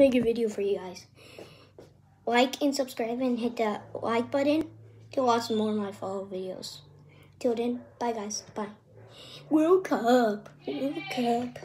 make a video for you guys. Like and subscribe and hit that like button to watch more of my follow videos. Till then, bye guys. Bye. World Cup. World Cup.